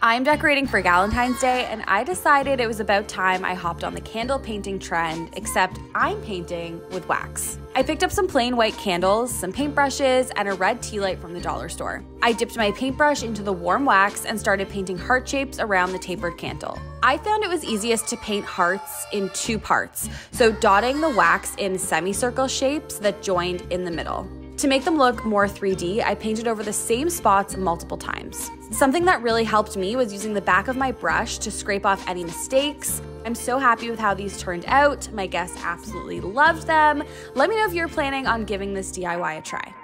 I'm decorating for Valentine's Day, and I decided it was about time I hopped on the candle painting trend, except I'm painting with wax. I picked up some plain white candles, some paintbrushes, and a red tea light from the dollar store. I dipped my paintbrush into the warm wax and started painting heart shapes around the tapered candle. I found it was easiest to paint hearts in two parts, so dotting the wax in semicircle shapes that joined in the middle. To make them look more 3D, I painted over the same spots multiple times. Something that really helped me was using the back of my brush to scrape off any mistakes. I'm so happy with how these turned out. My guests absolutely loved them. Let me know if you're planning on giving this DIY a try.